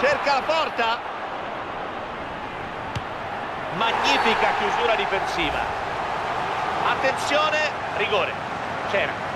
cerca la porta. Magnifica chiusura difensiva. Attenzione rigore. C'era.